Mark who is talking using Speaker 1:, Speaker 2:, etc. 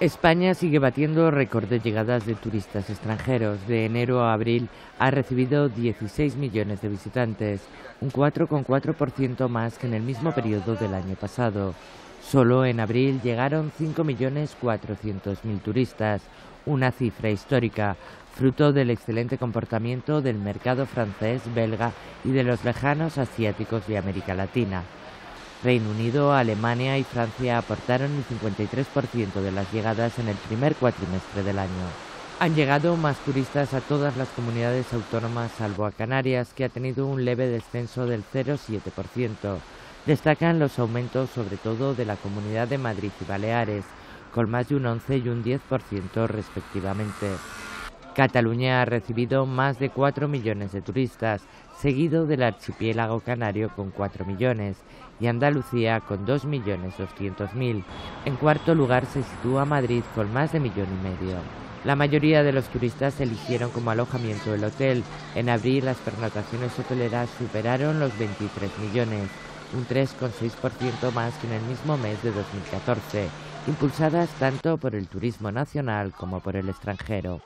Speaker 1: España sigue batiendo récord de llegadas de turistas extranjeros. De enero a abril ha recibido 16 millones de visitantes, un 4,4% más que en el mismo periodo del año pasado. Solo en abril llegaron 5.400.000 turistas, una cifra histórica, fruto del excelente comportamiento del mercado francés, belga y de los lejanos asiáticos de América Latina. Reino Unido, Alemania y Francia aportaron el 53% de las llegadas en el primer cuatrimestre del año. Han llegado más turistas a todas las comunidades autónomas salvo a Canarias, que ha tenido un leve descenso del 0,7%. Destacan los aumentos sobre todo de la Comunidad de Madrid y Baleares, con más de un 11 y un 10% respectivamente. Cataluña ha recibido más de 4 millones de turistas, seguido del archipiélago canario con 4 millones y Andalucía con 2.200.000. En cuarto lugar se sitúa Madrid con más de millón y medio. La mayoría de los turistas eligieron como alojamiento el hotel. En abril las pernotaciones hoteleras superaron los 23 millones, un 3,6% más que en el mismo mes de 2014, impulsadas tanto por el turismo nacional como por el extranjero.